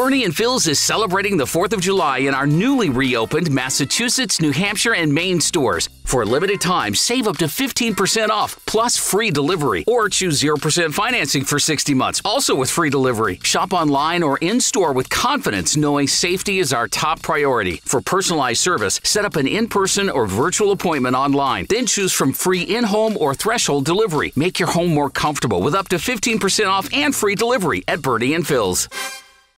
Bernie and Phyl's is celebrating the 4th of July in our newly reopened Massachusetts, New Hampshire, and Maine stores. For a limited time, save up to 15% off plus free delivery or choose 0% financing for 60 months, also with free delivery. Shop online or in store with confidence knowing safety is our top priority. For personalized service, set up an in person or virtual appointment online. Then choose from free in home or threshold delivery. Make your home more comfortable with up to 15% off and free delivery at Bernie and Phyl's.